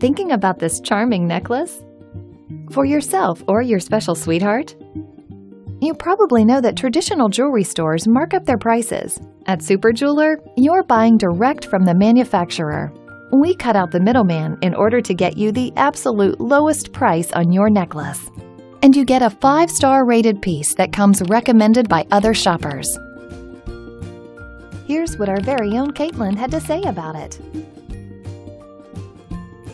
Thinking about this charming necklace? For yourself or your special sweetheart? You probably know that traditional jewelry stores mark up their prices. At Super Jeweler, you're buying direct from the manufacturer. We cut out the middleman in order to get you the absolute lowest price on your necklace. And you get a 5-star rated piece that comes recommended by other shoppers. Here's what our very own Caitlin had to say about it.